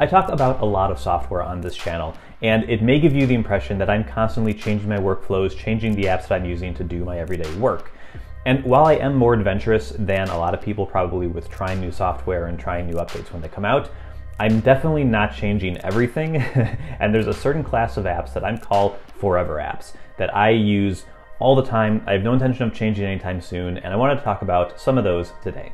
I talk about a lot of software on this channel, and it may give you the impression that I'm constantly changing my workflows, changing the apps that I'm using to do my everyday work. And while I am more adventurous than a lot of people probably with trying new software and trying new updates when they come out, I'm definitely not changing everything. and there's a certain class of apps that I call forever apps that I use all the time. I have no intention of changing anytime soon, and I wanted to talk about some of those today.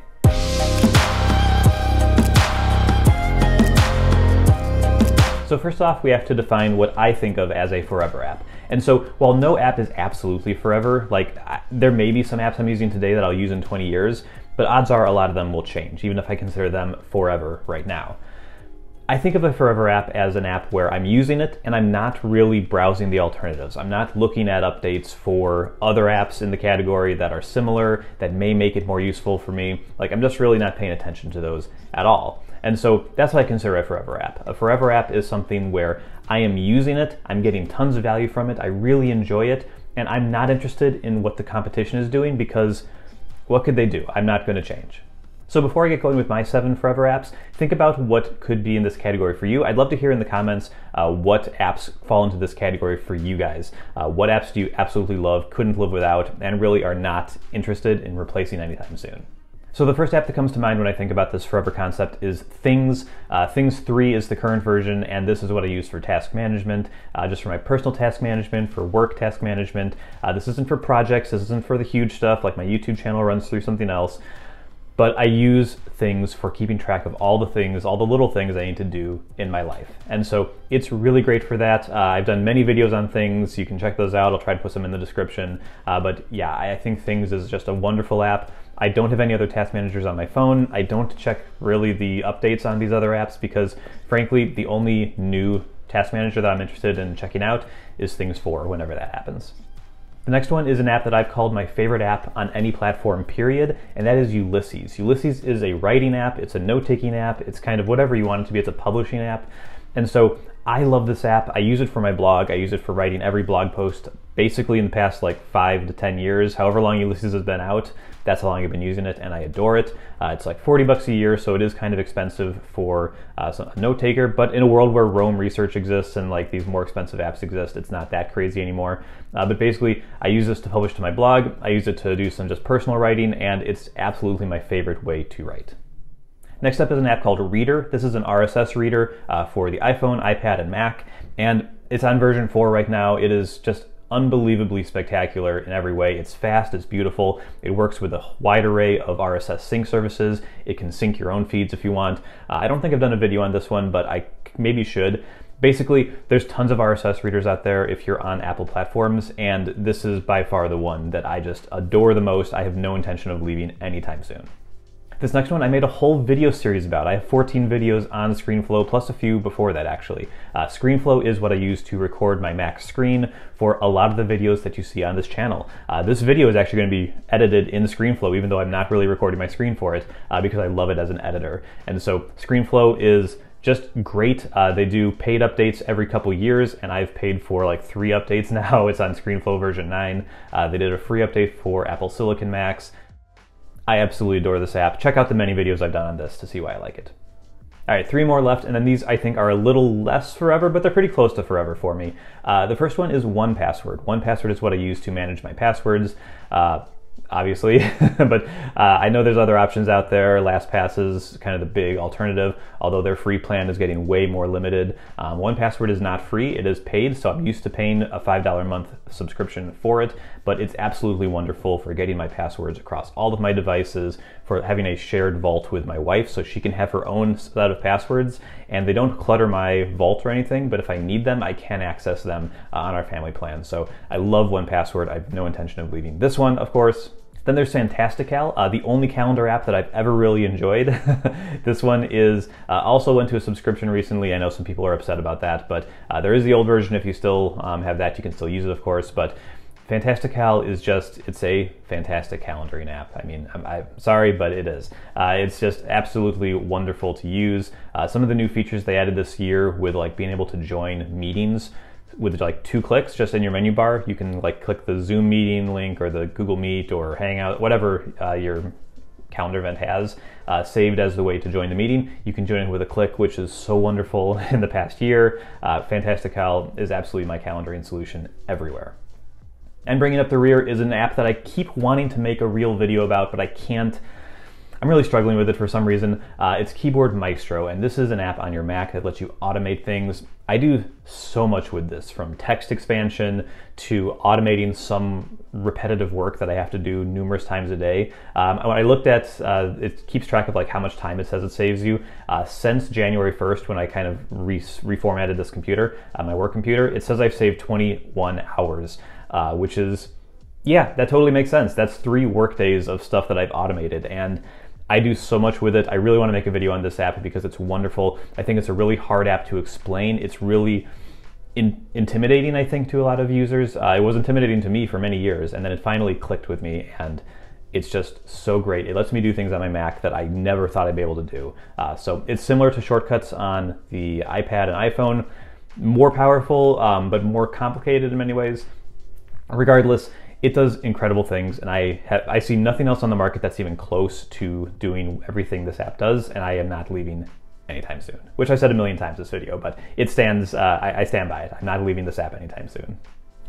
So first off, we have to define what I think of as a forever app. And so while no app is absolutely forever, like I, there may be some apps I'm using today that I'll use in 20 years, but odds are a lot of them will change, even if I consider them forever right now. I think of a Forever app as an app where I'm using it and I'm not really browsing the alternatives. I'm not looking at updates for other apps in the category that are similar, that may make it more useful for me. Like, I'm just really not paying attention to those at all. And so that's what I consider a Forever app. A Forever app is something where I am using it, I'm getting tons of value from it, I really enjoy it, and I'm not interested in what the competition is doing because what could they do? I'm not going to change. So before I get going with my seven forever apps, think about what could be in this category for you. I'd love to hear in the comments uh, what apps fall into this category for you guys. Uh, what apps do you absolutely love, couldn't live without, and really are not interested in replacing anytime soon? So the first app that comes to mind when I think about this forever concept is Things. Uh, Things 3 is the current version, and this is what I use for task management, uh, just for my personal task management, for work task management. Uh, this isn't for projects, this isn't for the huge stuff, like my YouTube channel runs through something else but I use things for keeping track of all the things, all the little things I need to do in my life. And so it's really great for that. Uh, I've done many videos on things. You can check those out. I'll try to put some in the description. Uh, but yeah, I think Things is just a wonderful app. I don't have any other task managers on my phone. I don't check really the updates on these other apps because frankly, the only new task manager that I'm interested in checking out is Things 4 whenever that happens. The next one is an app that I've called my favorite app on any platform, period, and that is Ulysses. Ulysses is a writing app, it's a note taking app, it's kind of whatever you want it to be, it's a publishing app. And so I love this app. I use it for my blog. I use it for writing every blog post basically in the past like five to 10 years, however long Ulysses has been out. That's how long I've been using it and I adore it. Uh, it's like 40 bucks a year, so it is kind of expensive for uh, a note taker, but in a world where Roam Research exists and like these more expensive apps exist, it's not that crazy anymore. Uh, but basically, I use this to publish to my blog. I use it to do some just personal writing, and it's absolutely my favorite way to write. Next up is an app called Reeder. This is an RSS reader uh, for the iPhone, iPad, and Mac, and it's on version 4 right now. It is just unbelievably spectacular in every way. It's fast, it's beautiful, it works with a wide array of RSS sync services. It can sync your own feeds if you want. Uh, I don't think I've done a video on this one, but I maybe should. Basically, there's tons of RSS readers out there if you're on Apple platforms, and this is by far the one that I just adore the most. I have no intention of leaving anytime soon. This next one I made a whole video series about. I have 14 videos on ScreenFlow, plus a few before that actually. Uh, ScreenFlow is what I use to record my Mac screen for a lot of the videos that you see on this channel. Uh, this video is actually going to be edited in ScreenFlow, even though I'm not really recording my screen for it, uh, because I love it as an editor. And so ScreenFlow is just great. Uh, they do paid updates every couple years, and I've paid for like three updates now. It's on ScreenFlow version 9. Uh, they did a free update for Apple Silicon Macs. I absolutely adore this app. Check out the many videos I've done on this to see why I like it. All right, three more left, and then these I think are a little less forever, but they're pretty close to forever for me. Uh, the first one is 1Password. One Password is what I use to manage my passwords. Uh, obviously, but uh, I know there's other options out there. LastPass is kind of the big alternative, although their free plan is getting way more limited. Um, 1Password is not free, it is paid, so I'm used to paying a $5 a month subscription for it, but it's absolutely wonderful for getting my passwords across all of my devices, for having a shared vault with my wife so she can have her own set of passwords, and they don't clutter my vault or anything, but if I need them, I can access them uh, on our family plan. So I love 1Password. I have no intention of leaving this one, of course. Then there's Fantastical, uh, the only calendar app that I've ever really enjoyed. this one is uh, also went to a subscription recently. I know some people are upset about that, but uh, there is the old version. If you still um, have that, you can still use it, of course. But Fantastical is just, it's a fantastic calendaring app. I mean, I'm, I'm sorry, but it is. Uh, it's just absolutely wonderful to use. Uh, some of the new features they added this year with like being able to join meetings with like two clicks just in your menu bar. You can like click the Zoom meeting link or the Google Meet or Hangout, whatever uh, your calendar event has uh, saved as the way to join the meeting. You can join it with a click, which is so wonderful in the past year. Uh, Fantastical is absolutely my calendaring solution everywhere. And bringing up the rear is an app that I keep wanting to make a real video about, but I can't I'm really struggling with it for some reason. Uh, it's Keyboard Maestro, and this is an app on your Mac that lets you automate things. I do so much with this, from text expansion to automating some repetitive work that I have to do numerous times a day. Um, when I looked at, uh, it keeps track of like how much time it says it saves you. Uh, since January 1st, when I kind of re reformatted this computer, uh, my work computer, it says I've saved 21 hours, uh, which is yeah, that totally makes sense. That's three work days of stuff that I've automated. And I do so much with it. I really want to make a video on this app because it's wonderful. I think it's a really hard app to explain. It's really in, intimidating, I think, to a lot of users. Uh, it was intimidating to me for many years, and then it finally clicked with me, and it's just so great. It lets me do things on my Mac that I never thought I'd be able to do. Uh, so it's similar to shortcuts on the iPad and iPhone, more powerful, um, but more complicated in many ways. Regardless, it does incredible things, and I have, I see nothing else on the market that's even close to doing everything this app does, and I am not leaving anytime soon. Which I said a million times this video, but it stands. Uh, I, I stand by it. I'm not leaving this app anytime soon.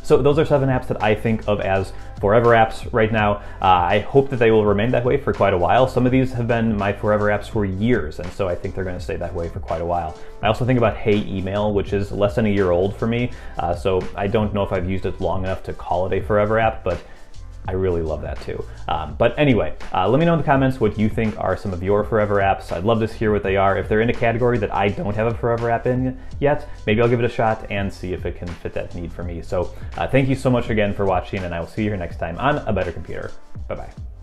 So those are seven apps that I think of as forever apps right now. Uh, I hope that they will remain that way for quite a while. Some of these have been my forever apps for years, and so I think they're going to stay that way for quite a while. I also think about Hey Email, which is less than a year old for me, uh, so I don't know if I've used it long enough to call it a forever app, but I really love that too. Um, but anyway, uh, let me know in the comments what you think are some of your forever apps. I'd love to hear what they are. If they're in a category that I don't have a forever app in yet, maybe I'll give it a shot and see if it can fit that need for me. So uh, thank you so much again for watching, and I will see you here next time on A Better Computer. Bye bye.